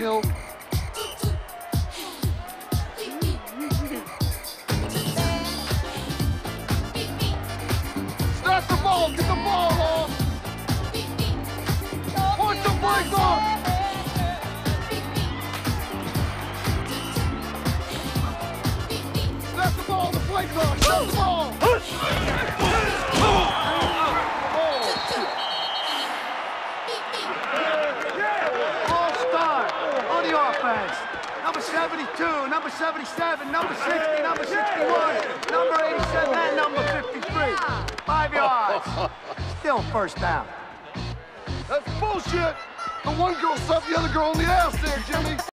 help 72, number 77, number 60, number 61, number 87, and number 53. Five yards. Still first down. That's bullshit. The one girl stuffed the other girl in the ass there, Jimmy.